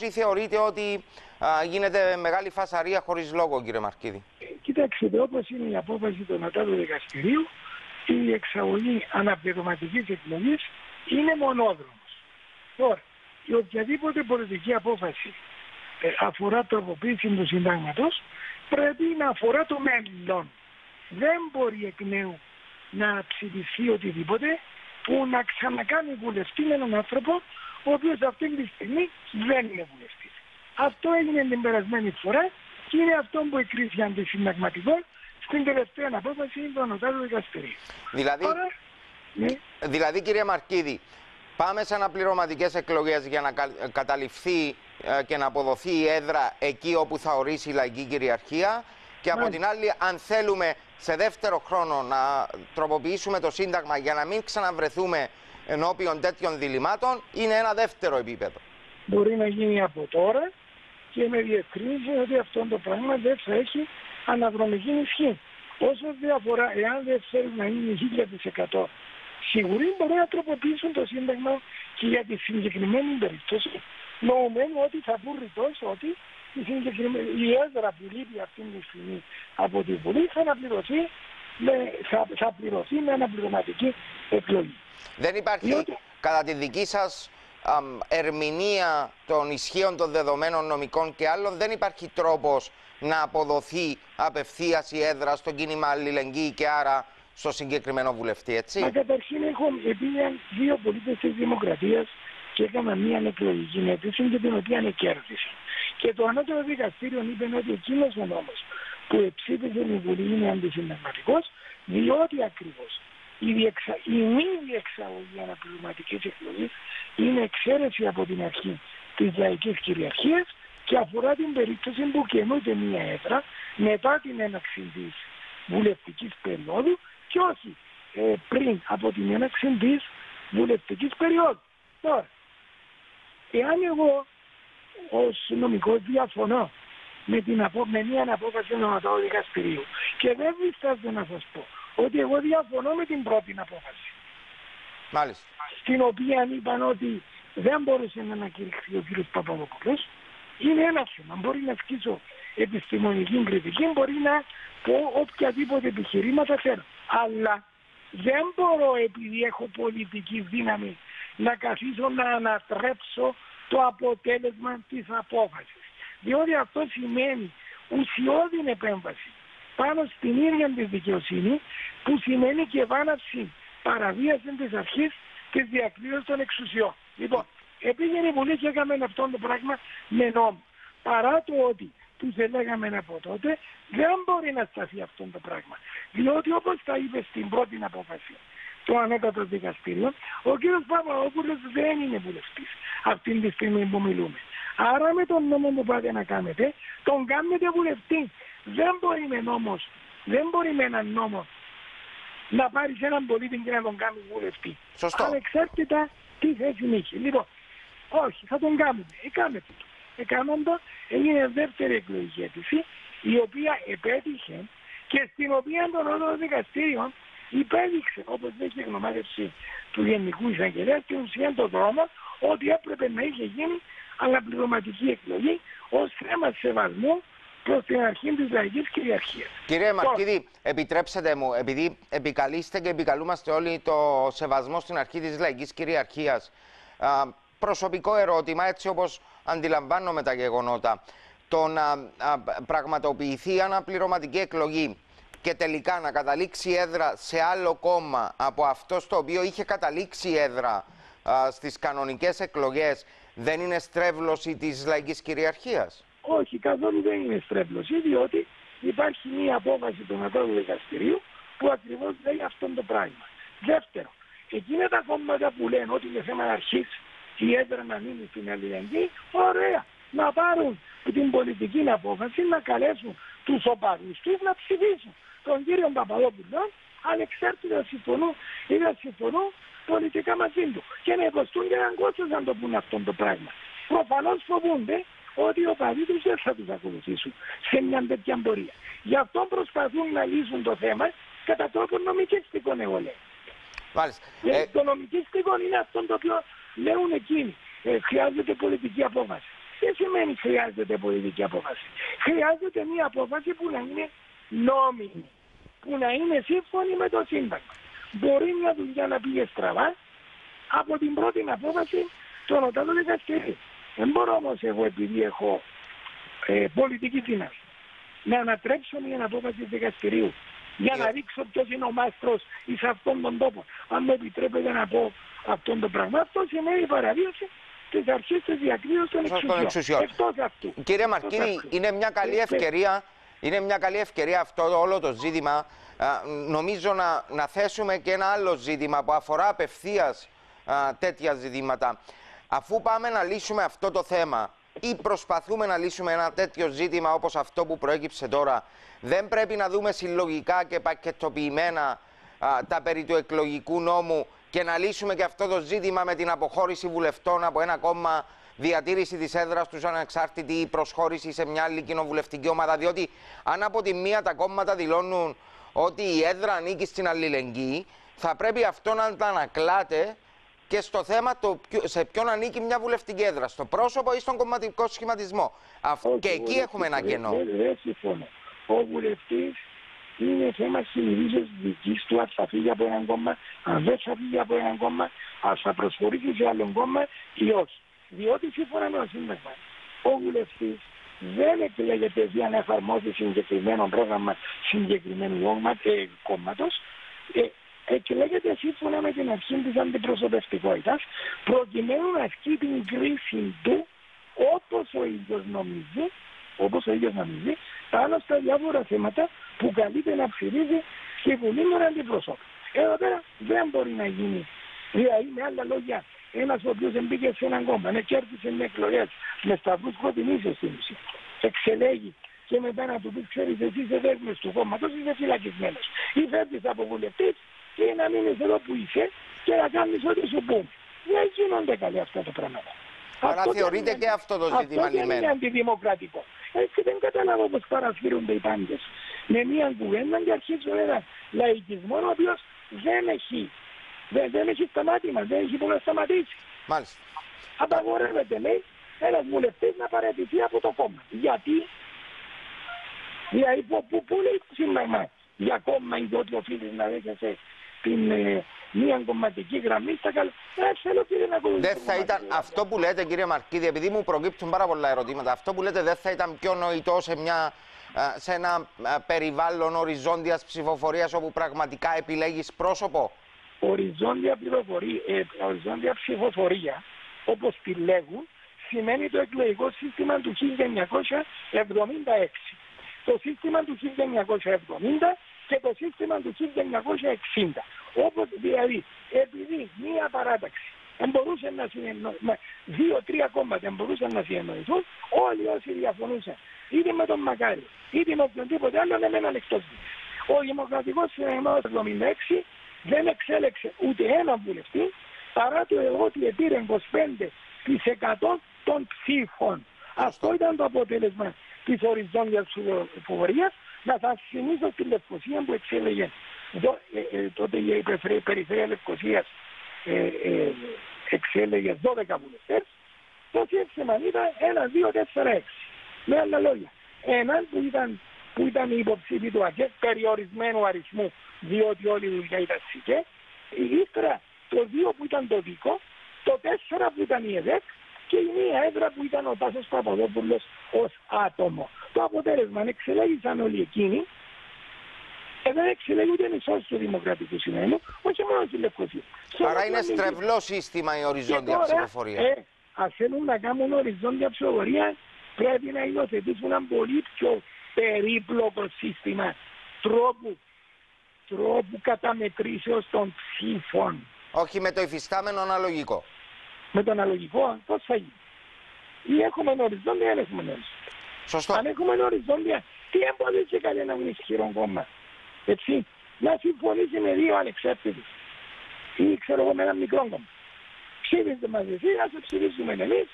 ή θεωρείτε ότι α, γίνεται μεγάλη φασαρία χωρίς λόγο, κύριε Μαρκίδη; Κοιτάξτε, όπως είναι η απόφαση του Νοτάτου Δικαστηρίου, η εξαγωγή αναπληρωματικής εκλογής είναι μονόδρομος. Τώρα, η οποιαδήποτε πολιτική απόφαση ε, αφορά τροποποίηση του συντάγματος πρέπει να αφορά το μέλλον. Δεν μπορεί εκ νέου να ψηφιστεί οτιδήποτε που να ξανακάνει βουλευτή με έναν άνθρωπο ο οποίος αυτή τη στιγμή δεν είναι βουλευτής. Αυτό έγινε την περασμένη φορά και είναι αυτό που εκκρίθηκε αντισυνταγματικό στην τελευταία απόφαση του Ανωτάτου Δικαστηρίου. Δηλαδή, Τώρα, ναι, δηλαδή κύριε Μαρκίδη, πάμε σε αναπληρωματικές εκλογές για να κα- καταληφθεί ε, και να αποδοθεί η έδρα εκεί όπου θα ορίσει η λαϊκή κυριαρχία και από Μάλιστα. την άλλη αν θέλουμε σε δεύτερο χρόνο να τροποποιήσουμε το Σύνταγμα για να μην ξαναβρεθούμε ενώπιον τέτοιων διλημάτων είναι ένα δεύτερο επίπεδο. μπορεί να γίνει από τώρα και με διευκρίνηση ότι αυτό το πράγμα δεν θα έχει αναδρομική ισχύ. Όσο διαφορά, εάν δεν θέλουν να είναι 1000% σίγουροι, μπορεί να τροποποιήσουν το Σύνταγμα και για τη συγκεκριμένη περίπτωση, νοουμένου ότι θα πούν ρητός ότι η, συγκεκριμένη, η έδρα που λείπει αυτή τη στιγμή από τη Βουλή θα, αναπληρωθεί με, θα, θα πληρωθεί με αναπληρωματική εκλογή. Δεν υπάρχει Διότι- κατά τη δική σας αμ, ερμηνεία των ισχύων των δεδομένων νομικών και άλλων δεν υπάρχει τρόπος να αποδοθεί απευθείας η έδρα στο κίνημα αλληλεγγύη και άρα στο συγκεκριμένο βουλευτή, έτσι; Μα καταρχήν έχω πήγαν δύο πολίτες της Δημοκρατίας και έκαναν μια εκλογική αίτηση και την οποία κέρδισαν. Και το ανώτερο δικαστήριο είπε ότι εκείνος ο νόμος που ψήφισε η Βουλή είναι αντισυνταγματικός διότι ακριβώς η, διεξα... η μη διεξαγωγή αναπληρωματικής εκλογής είναι εξαίρεση από την αρχή της λαϊκής κυριαρχίας και αφορά την περίπτωση που καινούται μία έδρα μετά την έναξη της βουλευτικής περίοδου και όχι ε, πριν από την έναξη της βουλευτικής περίοδου. Τώρα, εάν εγώ ως νομικός διαφωνώ με, την απο... με μια απόφαση του νοματικού δικαστηρίου και δεν διστάζω να σας πω ότι εγώ διαφωνώ με την πρώτη απόφαση Μάλιστα. στην οποία είπαν ότι δεν μπορούσε να ανακηρυχθεί ο κ. Παπαδόπουλος είναι ένα θέμα. Μπορεί να ασκήσω επιστημονική κριτική, μπορεί να πω οποιαδήποτε επιχειρήματα θέλω. Αλλά δεν μπορώ επειδή έχω πολιτική δύναμη να καθίσω να ανατρέψω το αποτέλεσμα της απόφασης. Διότι αυτό σημαίνει ουσιώδη επέμβαση πάνω στην ίδια της δικαιοσύνη που σημαίνει και βάναυση παραβίαση της αρχής της διακρίνωσης των εξουσιών. Λοιπόν, επήγαινε η Βουλή και έκαμε αυτό το πράγμα με νόμο. Παρά το ότι τους έλεγαμε από τότε, δεν μπορεί να σταθεί αυτό το πράγμα. Διότι όπως τα είπε στην πρώτη απόφαση το ανώτατο δικαστήριο, ο κ. Παπαδόπουλος δεν είναι βουλευτής αυτή τη στιγμή που μιλούμε. Άρα με τον νόμο που πάτε να κάνετε, τον κάνετε βουλευτή. Δεν μπορεί με νόμος, δεν μπορεί με έναν νόμο να πάρεις έναν πολίτη και να τον κάνεις βουλευτή. Σωστό. Ανεξάρτητα τι θέση είχε. Λοιπόν, όχι, θα τον κάνουμε. Εκάμε το. Εκάμαν το, έγινε δεύτερη εκλογική αίτηση, η οποία επέτυχε και στην οποία το Ρόδο Δικαστήριο υπέδειξε, όπως έχει γνωμάτευση του Γενικού Εισαγγελέα, στην ουσία τον δρόμο ότι έπρεπε να είχε γίνει αναπληρωματική εκλογή ως θέμα σεβασμού προς την αρχή της λαϊκής κυριαρχίας. Κύριε Μαρκίδη, επιτρέψτε μου, επειδή επικαλείστε και επικαλούμαστε όλοι το σεβασμό στην αρχή της λαϊκής κυριαρχίας, α, προσωπικό ερώτημα, έτσι όπως αντιλαμβάνομαι τα γεγονότα, το να α, πραγματοποιηθεί η αναπληρωματική εκλογή και τελικά να καταλήξει η έδρα σε άλλο κόμμα από αυτό στο οποίο είχε καταλήξει η έδρα α, στις κανονικές εκλογές, δεν είναι στρέβλωση της λαϊκής κυριαρχίας; Όχι, καθόλου δεν είναι στρέβλωση, διότι υπάρχει μία απόφαση του Ανατόλου Δικαστηρίου που ακριβώς λέει αυτό το πράγμα. Δεύτερο, εκείνα τα κόμματα που λένε ότι είναι θέμα αρχής η έδρα να μείνει στην αλληλεγγύη, ωραία, να πάρουν την πολιτική απόφαση να καλέσουν τους οπαδούς τους να ψηφίσουν τον κύριο Παπαδόπουλο ανεξάρτητα συμφωνούν ή δεν συμφωνούν πολιτικά μαζί του και να υποστούν και έναν κόστος να το πούν αυτό το πράγμα. Προφανώς φοβούνται ότι οι οπαδοί τους δεν θα τους ακολουθήσουν σε μια τέτοια πορεία. Γι' αυτό προσπαθούν να λύσουν το θέμα κατά τρόπο νομικιστικό εγώ λέω. Μάλιστα. Ε, Ε, το νομικιστικό είναι αυτό το οποίο λέουν εκείνοι. Ε, χρειάζεται πολιτική απόφαση. δεν σημαίνει χρειάζεται πολιτική απόφαση; Χρειάζεται μια απόφαση που να είναι νόμιμη, που να είναι σύμφωνη με το Σύνταγμα. Μπορεί μια δουλειά να πήγε στραβά από την πρώτη απόφαση του Ανωτάτου Δικαστηρίου. Δεν μπορώ όμως εγώ επειδή έχω ε, πολιτική δύναμη να ανατρέψω μια απόφαση του δικαστηρίου για να δείξω ποιος είναι ο μάστρος ει αυτόν τον τόπο. Αν μου επιτρέπετε να πω αυτόν τον πράγμα, αυτό σημαίνει παραβίαση της αρχής της διακρίνωση των εξουσιών. Εκτός αυτού. Κύριε Μαρκίνη, είναι μια καλή ευκαιρία. Είναι μια καλή ευκαιρία αυτό όλο το ζήτημα. Νομίζω να, να θέσουμε και ένα άλλο ζήτημα που αφορά απευθείας τέτοια ζητήματα. Αφού πάμε να λύσουμε αυτό το θέμα ή προσπαθούμε να λύσουμε ένα τέτοιο ζήτημα όπως αυτό που προέκυψε τώρα, δεν πρέπει να δούμε συλλογικά και πακετοποιημένα τα περί του εκλογικού νόμου και να λύσουμε και αυτό το ζήτημα με την αποχώρηση βουλευτών από ένα κόμμα, διατήρηση της έδρας τους ανεξάρτητη ή προσχώρηση σε μια άλλη κοινοβουλευτική ομάδα. Διότι αν από τη μία τα κόμματα δηλώνουν ότι η έδρα ανήκει στην αλληλεγγύη, θα πρέπει αυτό να αντανακλάται και στο θέμα το σε ποιον ανήκει μια βουλευτική έδρα, στο πρόσωπο ή στον κομματικό σχηματισμό. και εκεί έχουμε ένα κενό. Δεν συμφωνώ. Ο βουλευτής είναι θέμα συνειδήσεω δικής του αν θα φύγει από έναν κόμμα, αν δεν θα φύγει από έναν κόμμα, αν θα προσχωρήσει σε άλλο κόμμα ή όχι. Διότι σύμφωνα με το Σύνταγμα, ο βουλευτής δεν εκλέγεται για να εφαρμόσει συγκεκριμένο πρόγραμμα συγκεκριμένου κόμματος, ε, εκλέγεται σύμφωνα με την αρχή τη αντιπροσωπευτικότητα, προκειμένου να ασκεί την κρίση του όπως ο ίδιος νομίζει, όπως ο ίδιος νομίζει, πάνω στα διάφορα θέματα που καλείται να ψηφίζει και Βουλή με αντιπροσώπου. Εδώ πέρα δεν μπορεί να γίνει. Δηλαδή, με άλλα λόγια, ένας ο οποίος μπήκε σε έναν κόμμα, ναι, κέρδισε με εκλογές με σταυρού προτιμήσει στην ουσία. Εξελέγει και μετά να του πεις: Ξέρεις, εσύ είσαι δέσμες του κόμματος, είσαι φυλακισμένος. Ή φεύγεις από βουλευτής ή να μείνει εδώ που είσαι και να κάνεις ό,τι σου πούμε. Δεν γίνονται καλή αυτά τα πράγματα. Άρα θεωρείται και αυτό το ζήτημα λιμένο. Αυτό είναι αντιδημοκρατικό. Έτσι δεν καταλάβω πώς παρασύρονται οι πάντες. Με μία κουβέντα και αρχίζουν ένα λαϊκισμό ο οποίος δεν έχει, δεν, δεν έχει σταμάτημα, δεν έχει που να σταματήσει. Μάλιστα. Απαγορεύεται, λέει, ένας βουλευτής να παραιτηθεί από το κόμμα. Γιατί, δηλαδή, πού, πού, πού λέει το σύνταγμα για κόμμα ή ότι οφείλει να δέχεσαι την ε, μία κομματική γραμμή στα καλά. Δεν θέλω κύριε να Δεν θα ήταν αυτό που λέτε κύριε Μαρκίδη, επειδή μου προκύπτουν πάρα πολλά ερωτήματα, αυτό που λέτε δεν θα ήταν πιο νοητό σε, μια, σε ένα περιβάλλον οριζόντιας ψηφοφορίας όπου πραγματικά επιλέγεις πρόσωπο; Οριζόντια, ε, οριζόντια ψηφοφορία, όπως τη λέγουν, σημαίνει το εκλογικό σύστημα του 1976. Το σύστημα του 1970 και το σύστημα του 1960. Όπως δηλαδή, επειδή μία παράταξη δεν μπορούσε να συνεννοηθούν, δύο-τρία κόμματα δεν μπορούσαν να συνεννοηθούν, όλοι όσοι διαφωνούσαν, είτε με τον Μακάρι, είτε με οποιονδήποτε άλλο, έμεναν εκτός. Ο Δημοκρατικός Συναγερμός του 1976 δεν εξέλεξε ούτε ένα βουλευτή, παρά το ότι επήρε 25% των ψήφων. Αυτό ήταν το αποτέλεσμα της οριζόντιας ψηφοφορίας να σα θυμίσω τη Λευκοσία που εξέλεγε. Ε, ε, τότε η περιφέρεια Λευκοσίας ε, ε, εξέλεγε 12 βουλευτές, το σύστημα ήταν 1, 2, 4, 6. Με άλλα λόγια, έναν που ήταν, που ήταν υποψήφοι του ΑΚΕ, περιορισμένου αριθμού, διότι όλη η δουλειά ήταν ΣΥΚΕ, ύστερα το 2 που ήταν το δικό, το 4 που ήταν η ΕΔΕΚ και η μία έδρα που ήταν ο Τάσος Παπαδόπουλος ως άτομο. Το αποτέλεσμα εξελέγησαν όλοι εκείνοι και δεν εξελέγει ούτε μισό του Δημοκρατικού Συνέδριου, όχι μόνο στη Λευκοσία. Άρα είναι στρεβλό σύστημα η οριζόντια τώρα, ψηφοφορία. Ε, αν θέλουν να κάνουν οριζόντια ψηφοφορία, πρέπει να υιοθετήσουν ένα πολύ πιο περίπλοκο σύστημα τρόπου, τρόπου καταμετρήσεως των ψήφων. Όχι με το υφιστάμενο αναλογικό. Με το αναλογικό, πώ θα γίνει. Ή έχουμε οριζόντια ή δεν έχουμε οριζόντια. Σωστό. Αν έχουμε οριζόντια, τι εμποδίζει κανένα να είναι ισχυρό κόμμα; Έτσι, να συμφωνήσει με δύο ανεξάρτητους ή ξέρω εγώ με ένα μικρό κόμμα. Ψήφιστε μαζί εσύ, να σε ψηφίσουμε εμείς.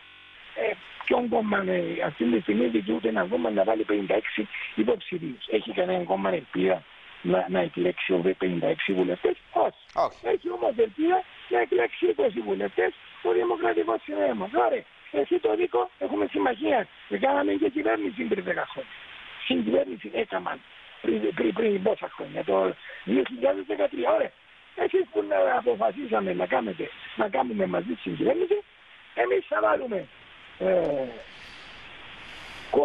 Ε, ποιον κόμμα ε, αυτή τη στιγμή δικαιούται ένα κόμμα να βάλει 56 υποψηφίους; Έχει κανένα κόμμα ελπίδα να, να εκλέξει 56 βουλευτές; Όχι. Έχει όμως ελπίδα να εκλέξει 20 βουλευτές ο Δημοκρατικός Συνέδριος. Ωραία. εσύ το δίκο, έχουμε συμμαχία. Δεν κάναμε και κυβέρνηση πριν 10 χρόνια. Συγκυβέρνηση έκαναν πριν, πριν, πριν πόσα χρόνια, το 2013. Ωραία. Εσείς που να αποφασίσαμε να, κάνετε, να κάνουμε μαζί συγκυβέρνηση, εμείς θα βάλουμε ε, 25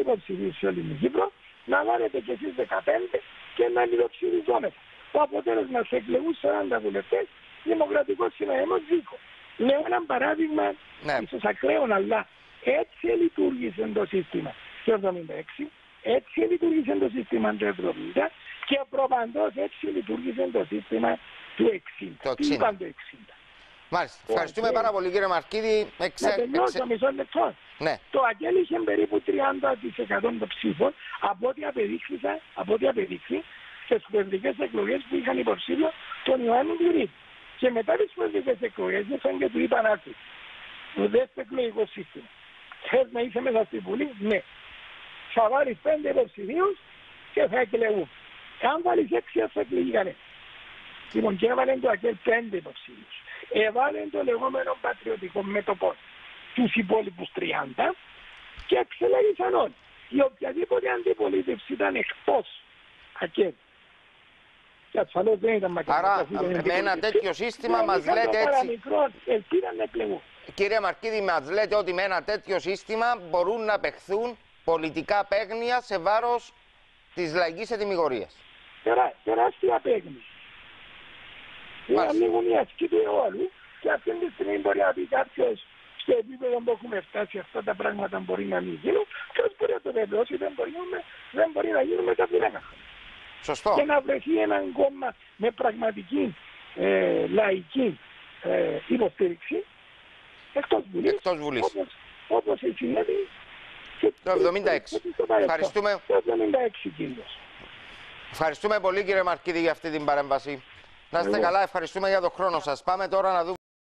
υποψηφίους σε όλη την Κύπρο, να βάλετε και εσείς 15 και να λιροψηφιζόμεθα. Το αποτέλεσμα σε εκλεγούς 40 βουλευτές, δημοκρατικός συναγερμός δίκο. Λέω ένα παράδειγμα, Ναι. ίσως ακραίο, αλλά έτσι λειτουργήσε το σύστημα το 76, έτσι λειτούργησε το σύστημα το 70 και προπαντός έτσι λειτούργησε το σύστημα του 60. Το Τι 60. είπαν το 60. Μάλιστα. Ευχαριστούμε οκ. πάρα πολύ κύριε Μαρκίδη. Εξε- Να τελειώσω εξε- μισό λεπτό. Ναι. Το ΑΚΕΛ είχε περίπου 30% των ψήφων από ό,τι απεδείχθησα, από ό,τι απεδείχθη στις προεδρικές εκλογές που είχαν υποψήφιο τον Ιωάννη Κληρίδη. Και μετά τις προεδρικές εκλογές ήρθαν και του είπαν άκου. Μου δες το εκλογικό σύστημα. Θες να είσαι μέσα στη Βουλή, ναι. Θα βάλεις πέντε υποψηφίους και θα εκλεγούν. Αν βάλεις έξι θα εκλεγεί κανένα. Λοιπόν, και έβαλε το ΑΚΕΛ πέντε υποψήφιους. Έβαλε το λεγόμενο πατριωτικό μέτωπο τους υπόλοιπους 30 και εξελέγησαν όλοι. Η οποιαδήποτε αντιπολίτευση ήταν εκτός ΑΚΕΛ. Και ασφαλώς δεν ήταν μακριά. Άρα, καθώς ήταν με ένα αντιπολίτευση. τέτοιο σύστημα Δεν μας είχαν λέτε το έτσι- παραμικρό ελπίδα να εκλεγούν. Κύριε Μαρκίδη, μας λέτε ότι με ένα τέτοιο σύστημα μπορούν να παιχθούν πολιτικά παίγνια σε βάρος της λαϊκής ετοιμιγορίας. Τερά, τεράστια απέγνωση. Να Μάλιστα. ανοίγουν οι ασκοί του αιώλου και αυτή τη στιγμή μπορεί να πει κάποιος στο επίπεδο που έχουμε φτάσει αυτά τα πράγματα μπορεί να μην γίνουν ποιος μπορεί να το βεβαιώσει δεν μπορεί, να- δεν μπορεί να γίνουν μετά από 10 χρόνια. Σωστό. και να βρεθεί έναν κόμμα με πραγματική ε, λαϊκή ε, υποστήριξη εκτός Βουλής, Εκτός Βουλής. όπως, όπως συνέβη και Το 76. και στο παρελθόν. Ευχαριστούμε. Το 76 κύριος. Ευχαριστούμε πολύ κύριε Μαρκίδη για αυτή την παρέμβαση. Να είστε Εγώ. καλά, ευχαριστούμε για τον χρόνο σας. Πάμε τώρα να δούμε